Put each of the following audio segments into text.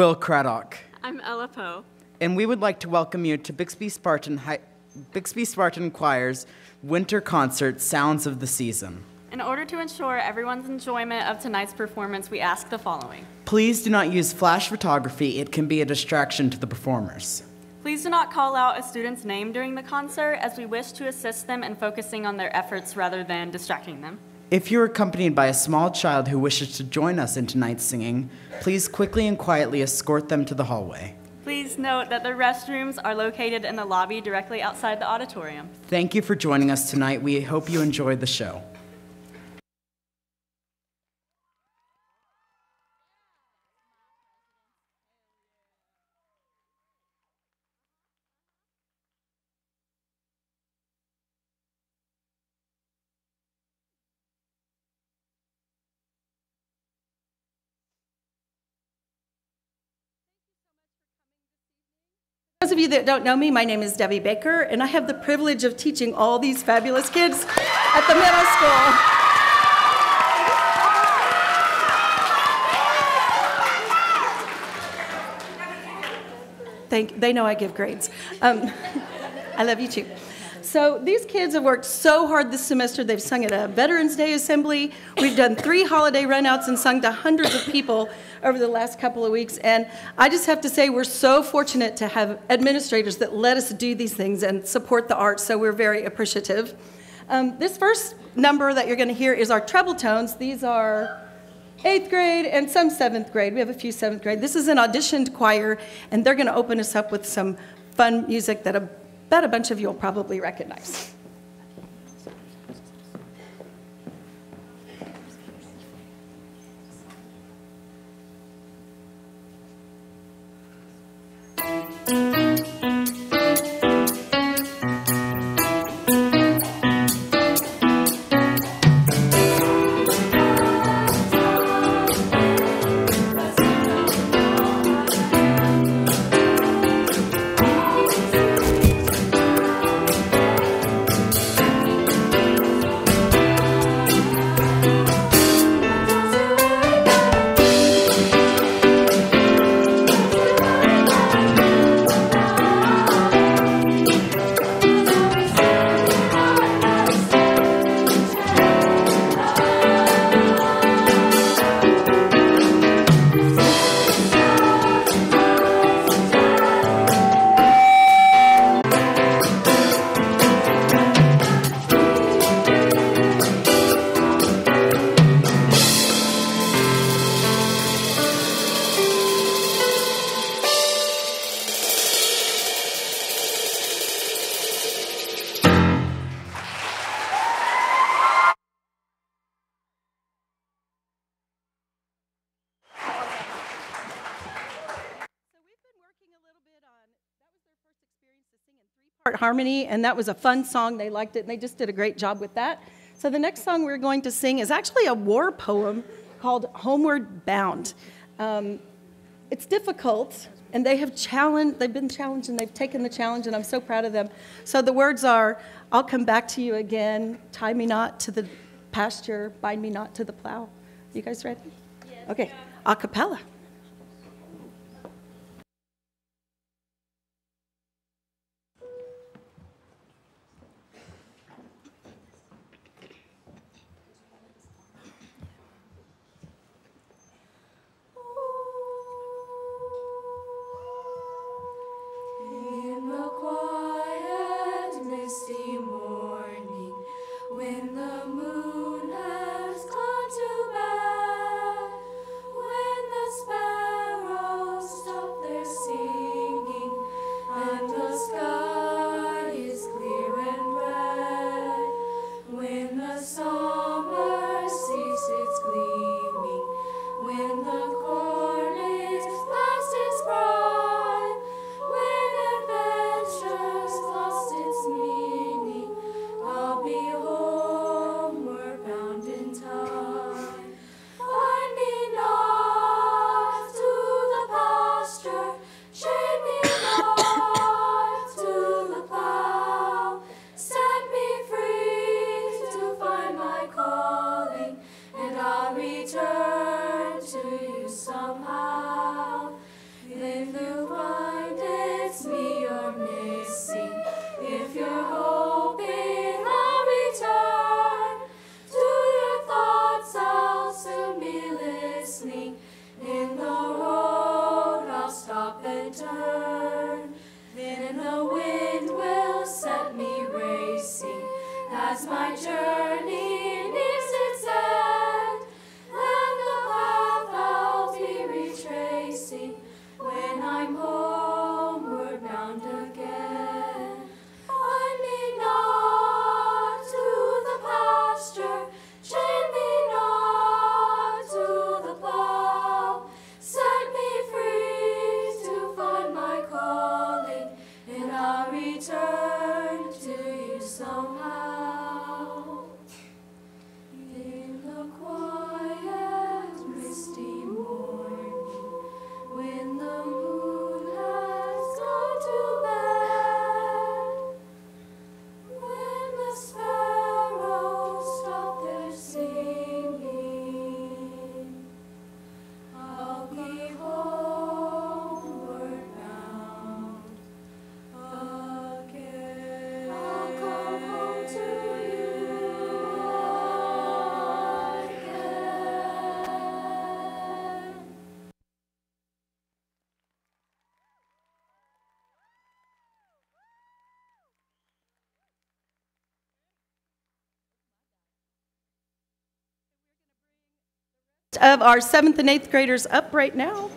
Will Craddock, I'm Ella Poe. and we would like to welcome you to Bixby Spartan, Hi- Bixby Spartan Choir's winter concert, Sounds of the Season. In order to ensure everyone's enjoyment of tonight's performance, we ask the following. Please do not use flash photography, it can be a distraction to the performers. Please do not call out a student's name during the concert, as we wish to assist them in focusing on their efforts rather than distracting them. If you're accompanied by a small child who wishes to join us in tonight's singing, please quickly and quietly escort them to the hallway. Please note that the restrooms are located in the lobby directly outside the auditorium. Thank you for joining us tonight. We hope you enjoyed the show. Of you that don't know me, my name is Debbie Baker, and I have the privilege of teaching all these fabulous kids at the middle school. Thank, they know I give grades. Um, I love you too. So these kids have worked so hard this semester. They've sung at a Veterans Day assembly. We've done three holiday runouts and sung to hundreds of people over the last couple of weeks. And I just have to say, we're so fortunate to have administrators that let us do these things and support the arts. So we're very appreciative. Um, this first number that you're going to hear is our treble tones. These are eighth grade and some seventh grade. We have a few seventh grade. This is an auditioned choir, and they're going to open us up with some fun music that I bet a bunch of you will probably recognize. Harmony, and that was a fun song. They liked it, and they just did a great job with that. So the next song we're going to sing is actually a war poem called "Homeward Bound." Um, it's difficult, and they have challenged. They've been challenged, and they've taken the challenge, and I'm so proud of them. So the words are, "I'll come back to you again. Tie me not to the pasture, bind me not to the plow." You guys ready? Yes. Okay, a cappella. Quiet, of our seventh and eighth graders up right now.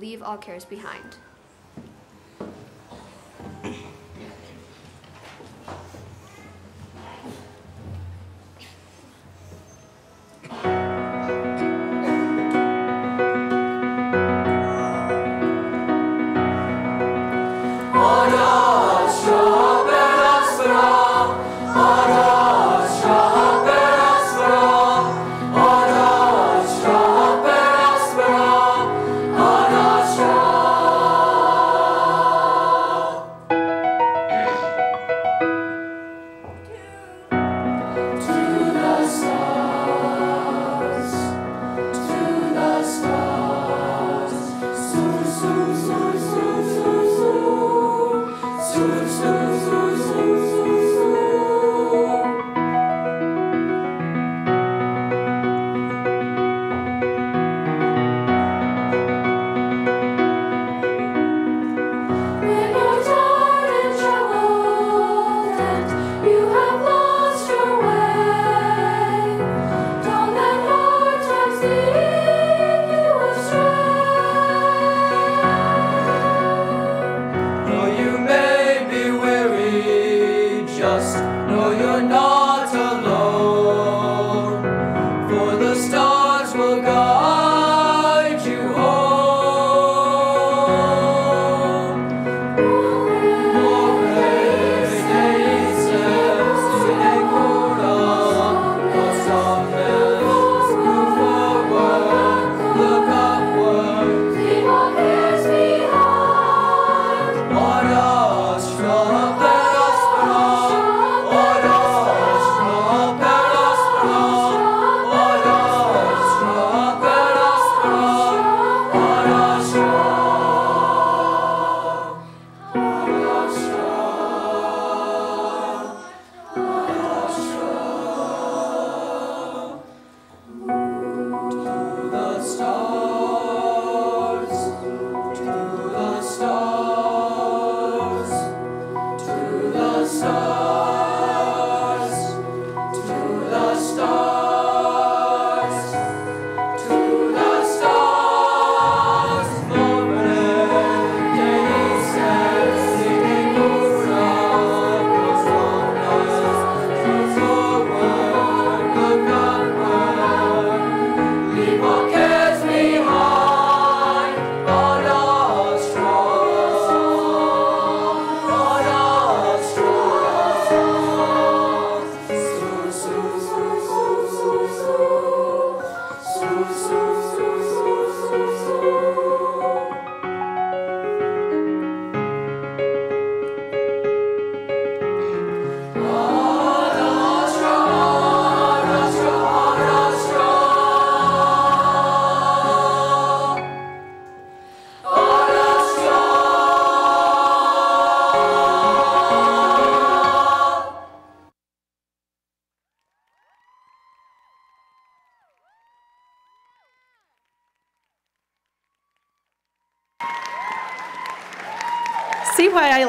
leave all cares behind.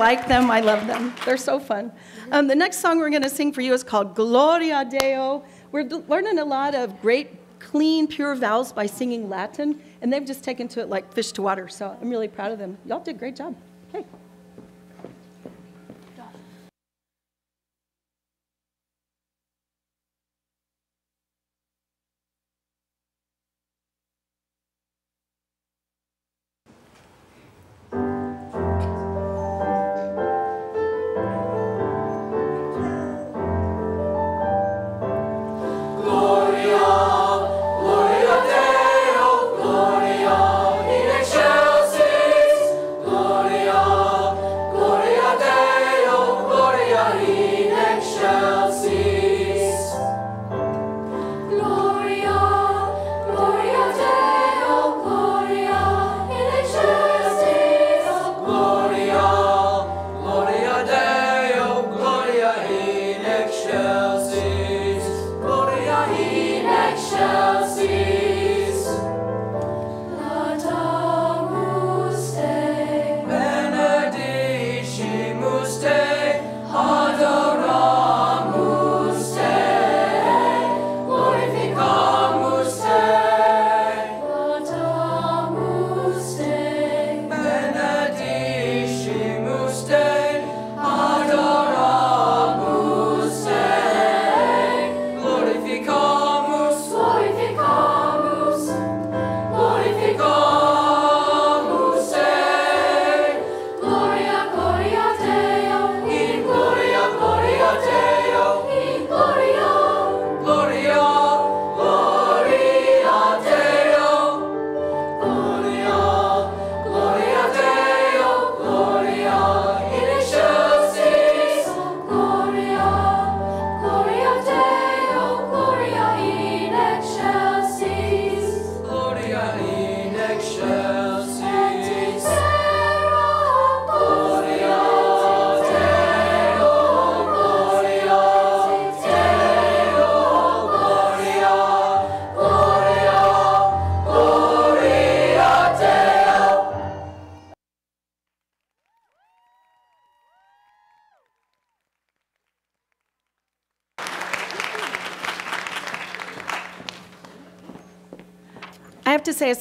like them. I love them. They're so fun. Um, the next song we're going to sing for you is called Gloria Deo. We're learning a lot of great, clean, pure vowels by singing Latin, and they've just taken to it like fish to water. So I'm really proud of them. Y'all did a great job.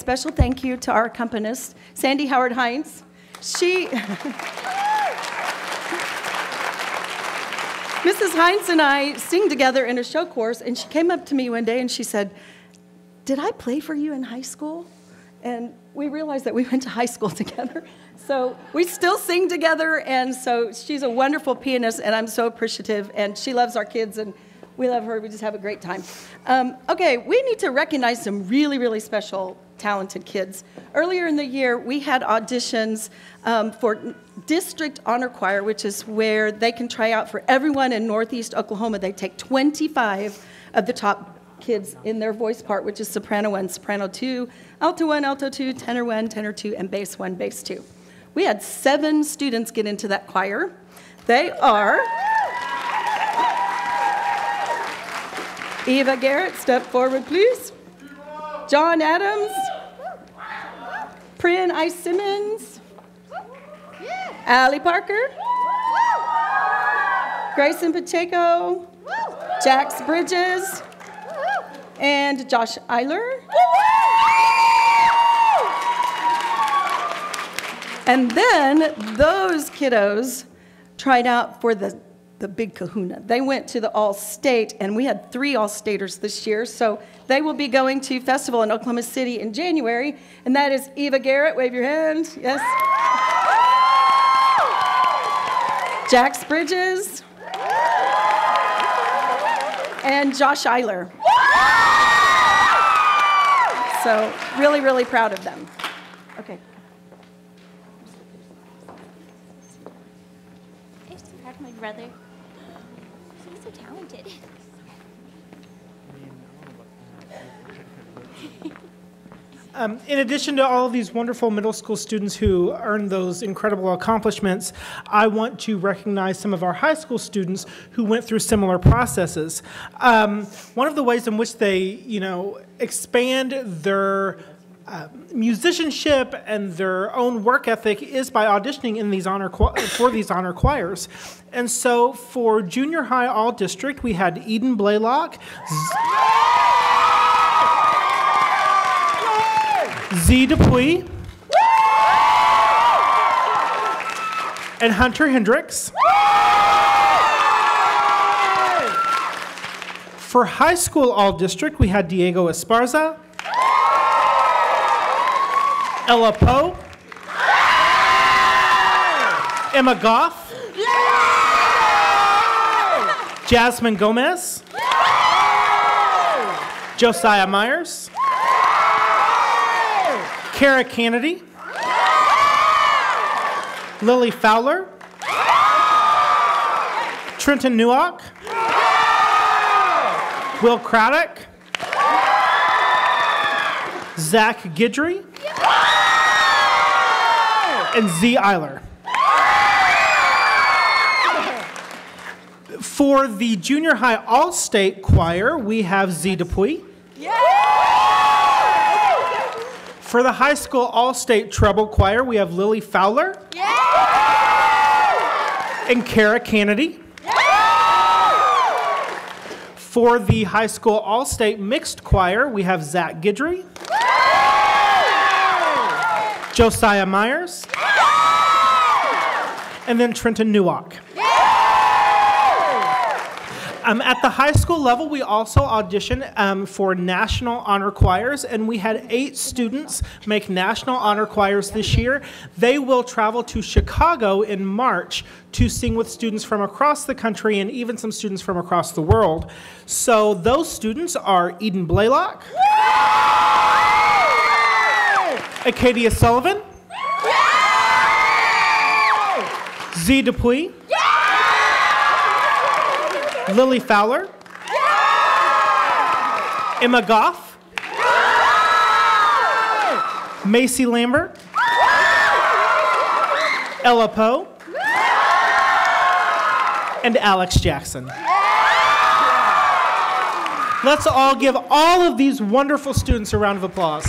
Special thank you to our accompanist, Sandy Howard Hines. She, Mrs. Hines and I sing together in a show course, and she came up to me one day and she said, Did I play for you in high school? And we realized that we went to high school together. So we still sing together, and so she's a wonderful pianist, and I'm so appreciative. And she loves our kids, and we love her. We just have a great time. Um, okay, we need to recognize some really, really special, talented kids. Earlier in the year, we had auditions um, for District Honor Choir, which is where they can try out for everyone in Northeast Oklahoma. They take 25 of the top kids in their voice part, which is soprano 1, soprano 2, alto 1, alto 2, tenor 1, tenor 2, and bass 1, bass 2. We had seven students get into that choir. They are Eva Garrett, step forward, please. John Adams, Prin I. Simmons, Allie Parker, Grayson Pacheco, Jax Bridges, and Josh Eiler. And then those kiddos tried out for the, the big kahuna. They went to the All State, and we had three All Staters this year. So they will be going to festival in Oklahoma City in January, and that is Eva Garrett. Wave your hand. Yes. Jax Bridges. And Josh Eiler. So really, really proud of them. Okay. Brother. Talented. Um, in addition to all of these wonderful middle school students who earned those incredible accomplishments, I want to recognize some of our high school students who went through similar processes. Um, one of the ways in which they, you know, expand their musicianship and their own work ethic is by auditioning in these honor for these honor choirs. And so for junior high all district, we had Eden Blaylock. Z Dupuy and Hunter Hendricks. For high school all district, we had Diego Esparza, Ella Poe, Emma Goff, Jasmine Gomez, Josiah Myers. Kara Kennedy, Lily Fowler, Trenton Newak, Will Craddock, Zach Gidry, and Z Eiler. For the junior high all state choir, we have Z Dupuy. For the high school all state treble choir, we have Lily Fowler. And Kara Kennedy. For the high school all state mixed choir, we have Zach Gidry, Josiah Myers, and then Trenton Newak. Um, at the high school level, we also auditioned um, for national honor choirs, and we had eight students make national honor choirs this year. They will travel to Chicago in March to sing with students from across the country and even some students from across the world. So those students are Eden Blaylock, Acadia Sullivan, Z Dupuy. Lily Fowler. Emma Goff. Macy Lambert. Ella Poe. And Alex Jackson. Let's all give all of these wonderful students a round of applause.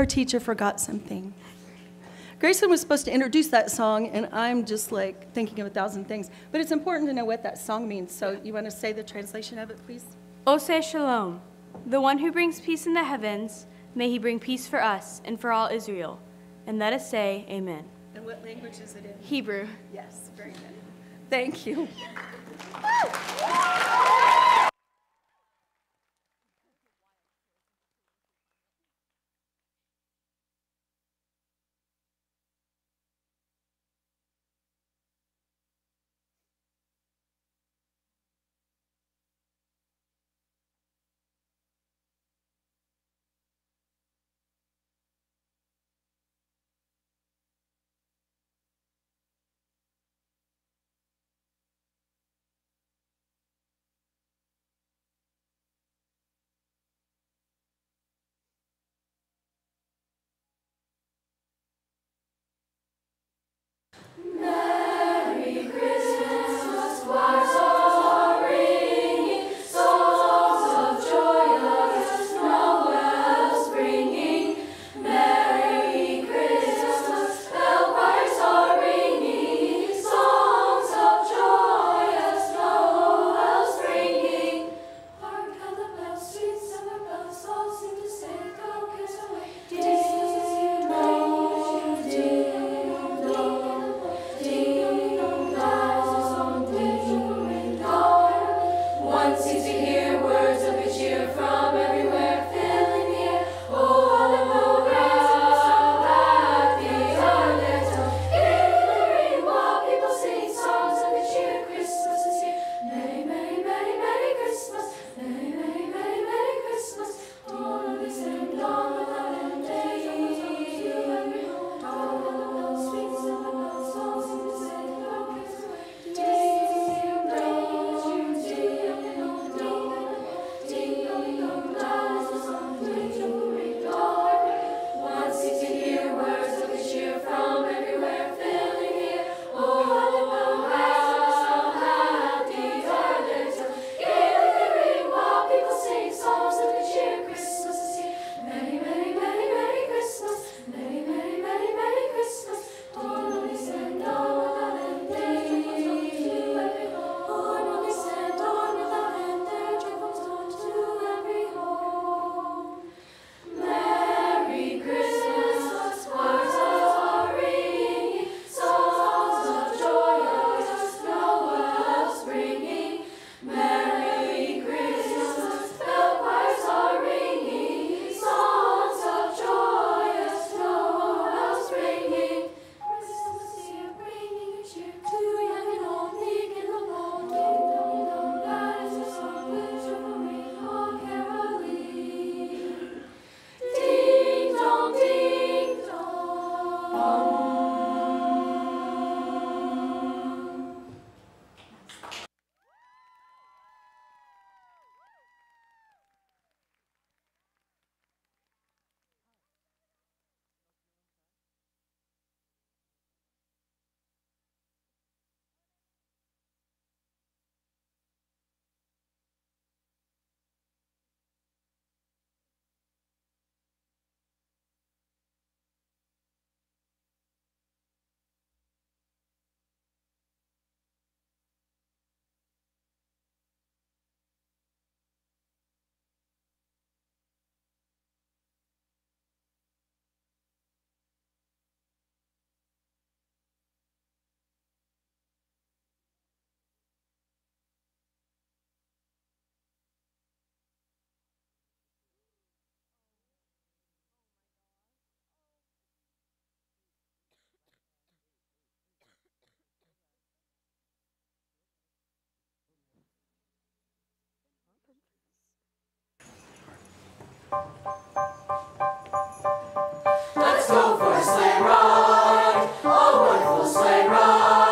her teacher forgot something. Grayson was supposed to introduce that song, and I'm just like thinking of a thousand things. But it's important to know what that song means. So you want to say the translation of it, please? Ose Shalom, the one who brings peace in the heavens, may he bring peace for us and for all Israel. And let us say, Amen. And what language is it in? Hebrew. Yes, very good. Thank you. Let's go for a sleigh ride, a wonderful sleigh ride.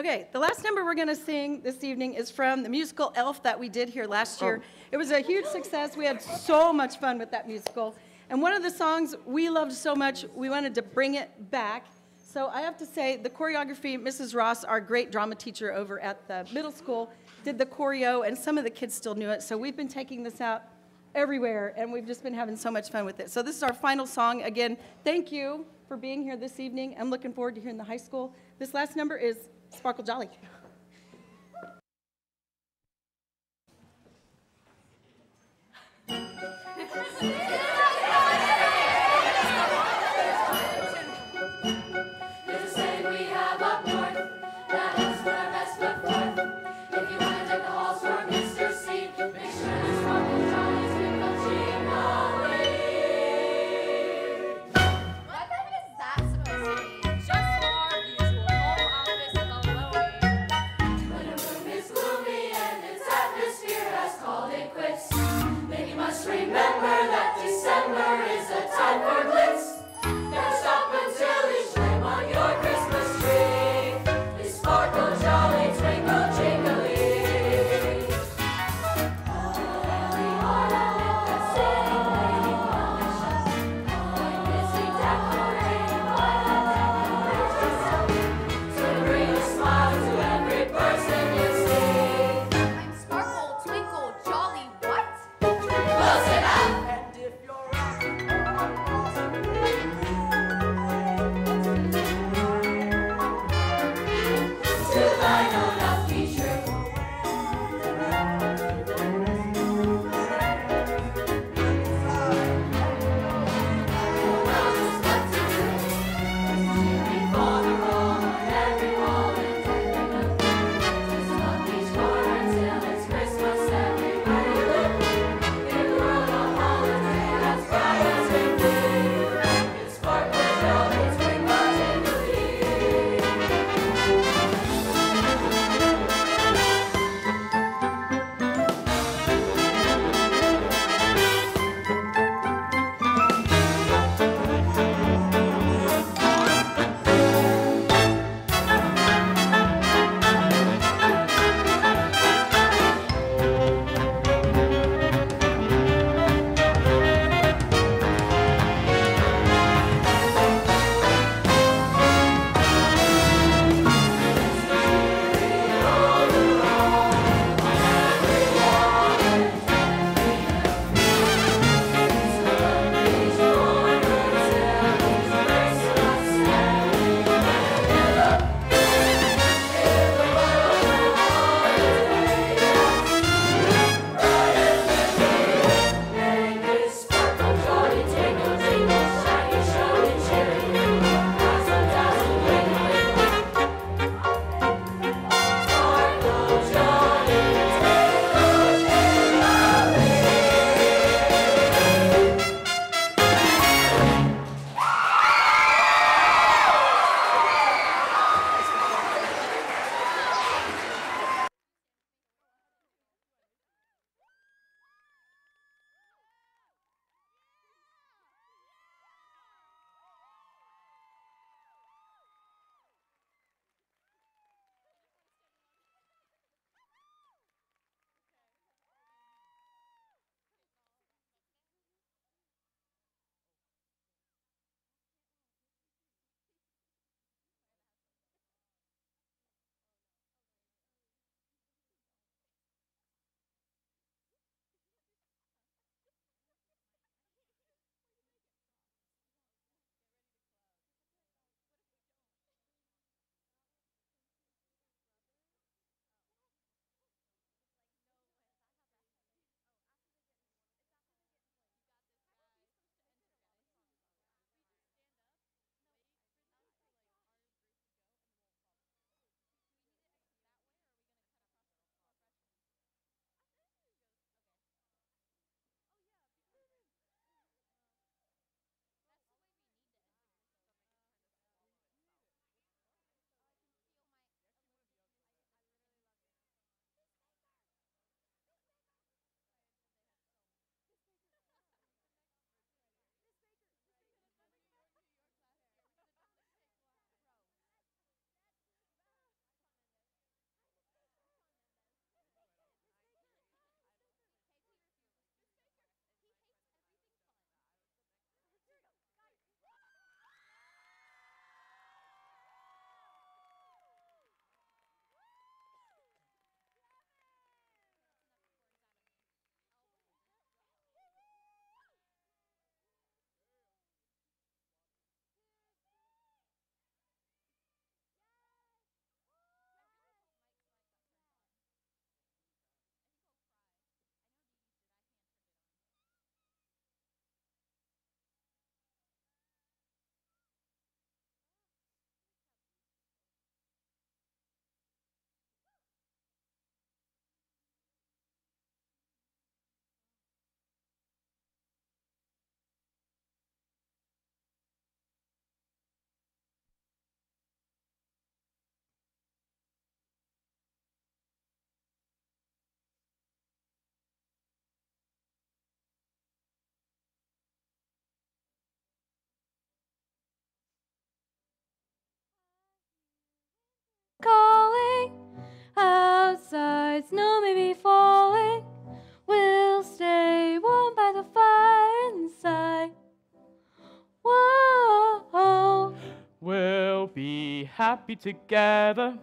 Okay, the last number we're going to sing this evening is from the musical Elf that we did here last year. Oh. It was a huge success. We had so much fun with that musical. And one of the songs we loved so much, we wanted to bring it back. So I have to say, the choreography, Mrs. Ross, our great drama teacher over at the middle school, did the choreo, and some of the kids still knew it. So we've been taking this out everywhere, and we've just been having so much fun with it. So this is our final song. Again, thank you for being here this evening. I'm looking forward to hearing the high school. This last number is Sparkle Jolly. the snow may be falling, we'll stay warm by the fire inside. Whoa. We'll be happy together.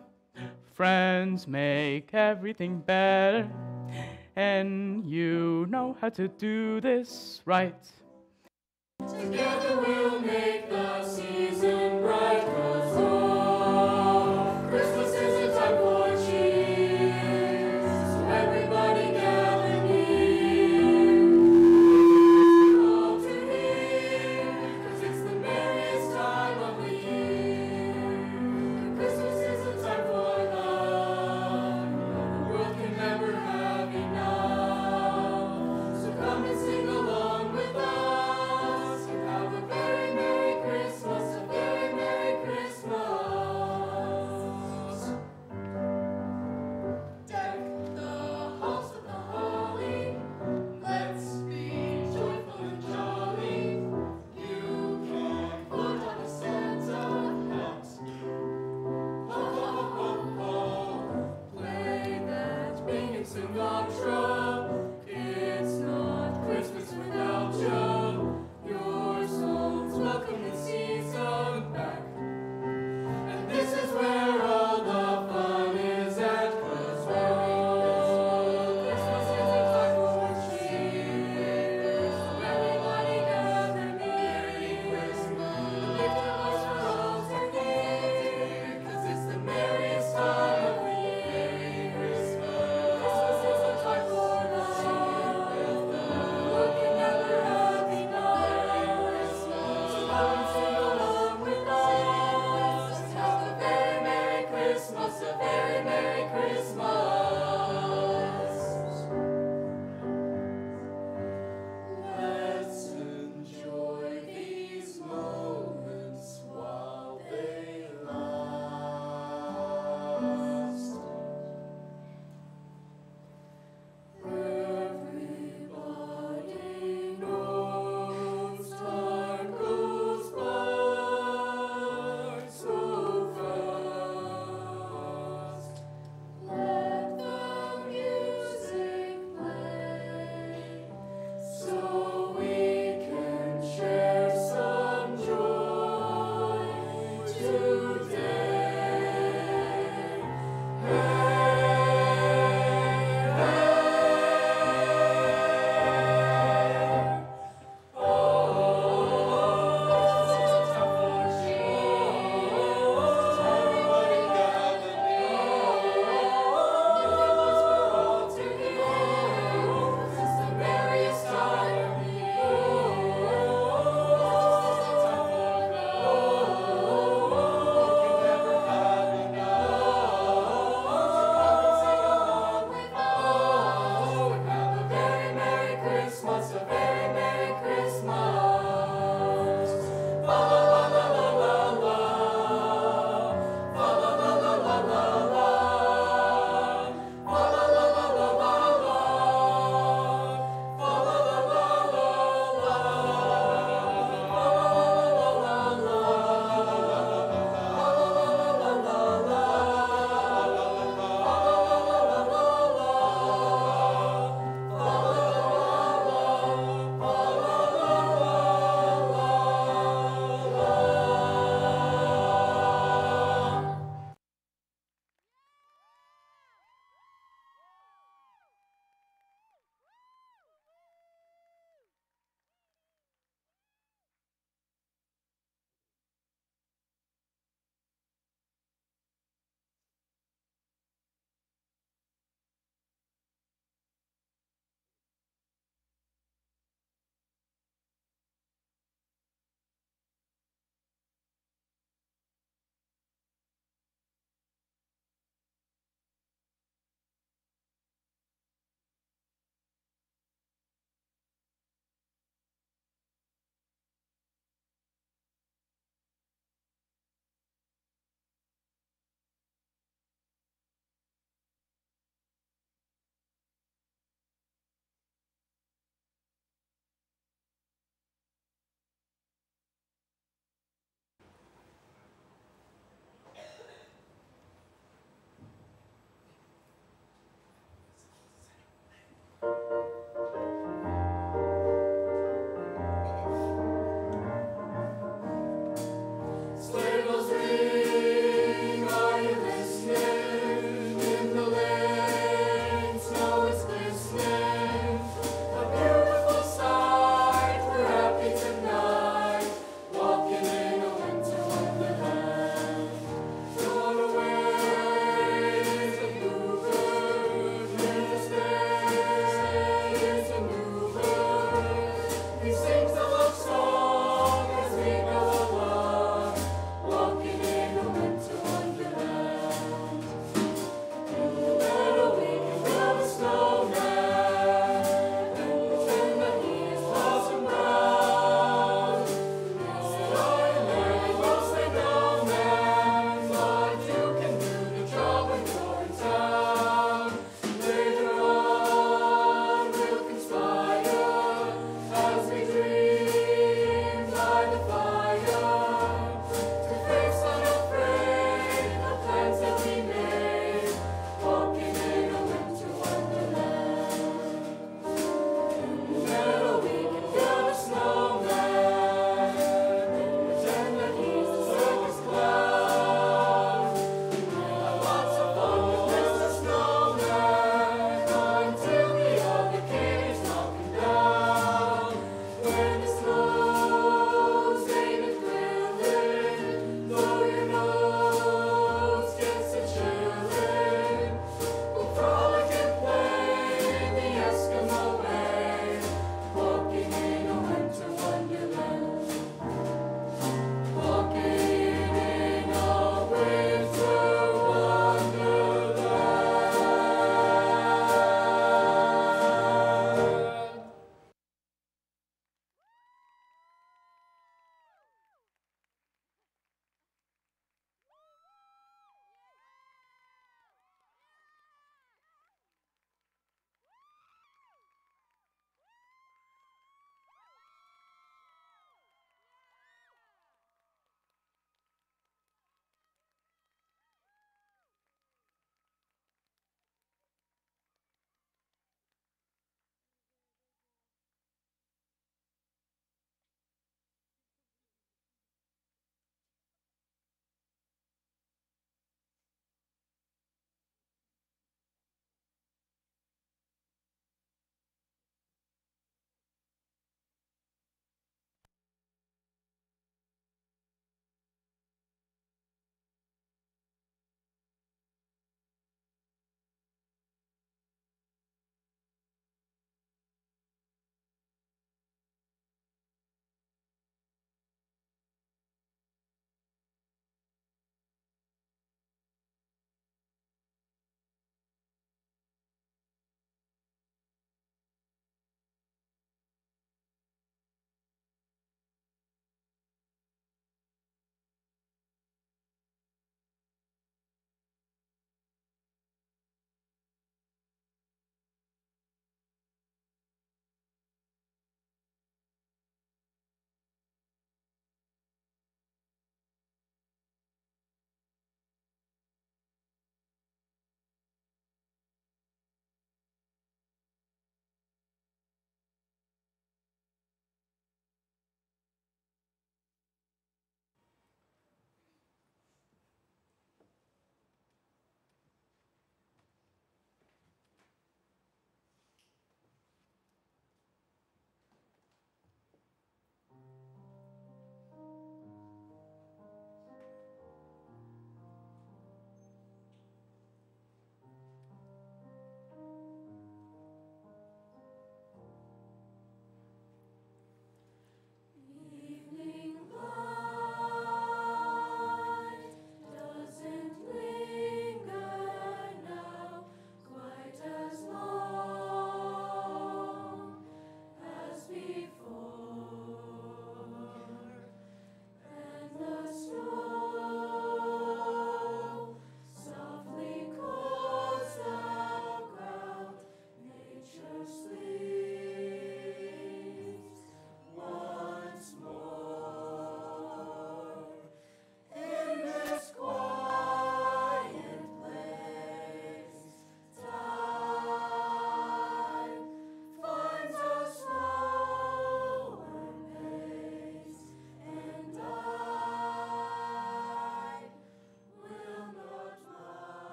Friends make everything better. And you know how to do this right. Together we'll make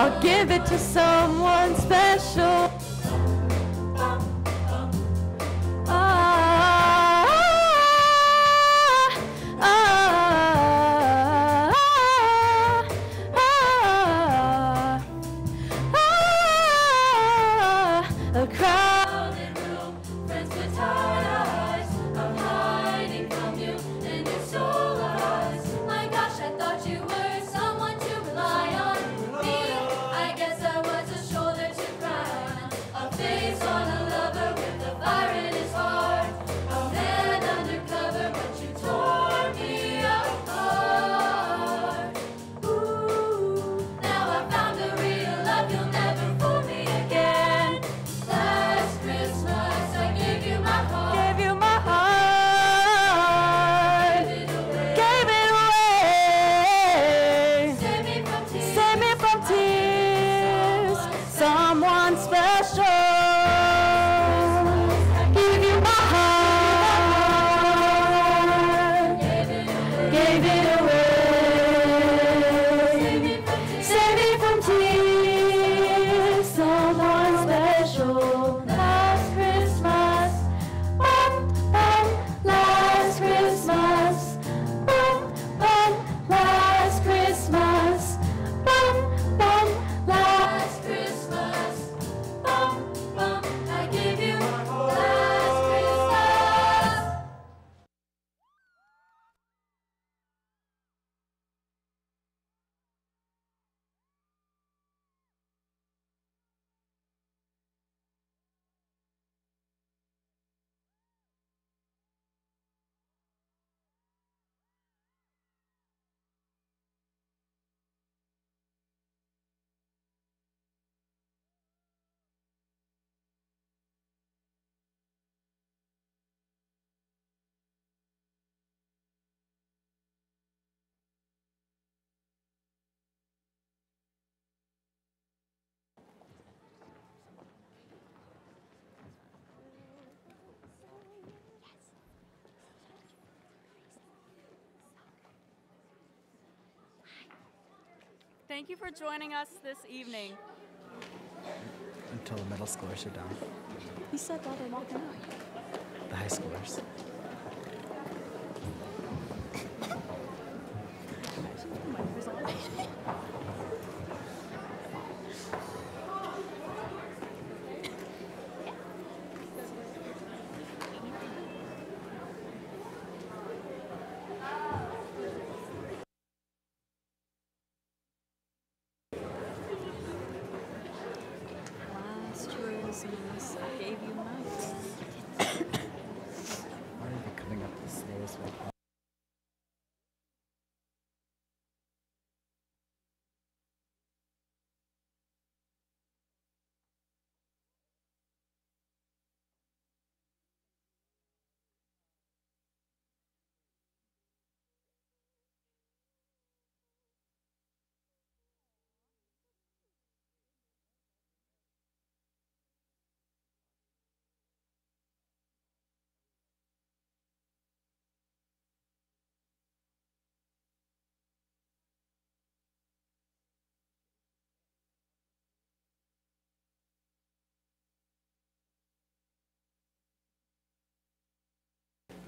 I'll give it to someone special. Thank you for joining us this evening. Until the middle schoolers are done. He said while they're walking out. The high schoolers. Last Christmas, I gave you my Why are they coming up the slowest way possible?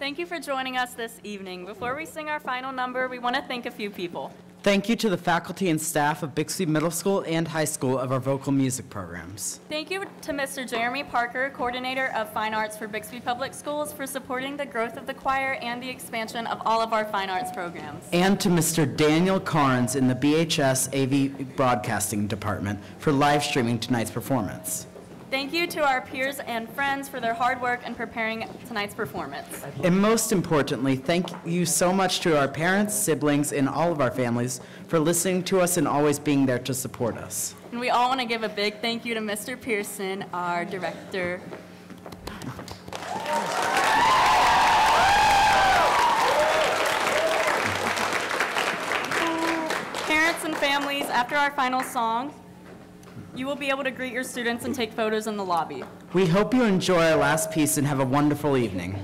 Thank you for joining us this evening. Before we sing our final number, we want to thank a few people. Thank you to the faculty and staff of Bixby Middle School and High School of our vocal music programs. Thank you to Mr. Jeremy Parker, Coordinator of Fine Arts for Bixby Public Schools, for supporting the growth of the choir and the expansion of all of our fine arts programs. And to Mr. Daniel Carnes in the BHS AV Broadcasting Department for live streaming tonight's performance. Thank you to our peers and friends for their hard work in preparing tonight's performance. And most importantly, thank you so much to our parents, siblings, and all of our families for listening to us and always being there to support us. And we all want to give a big thank you to Mr. Pearson, our director. Parents and families, after our final song, you will be able to greet your students and take photos in the lobby. We hope you enjoy our last piece and have a wonderful evening.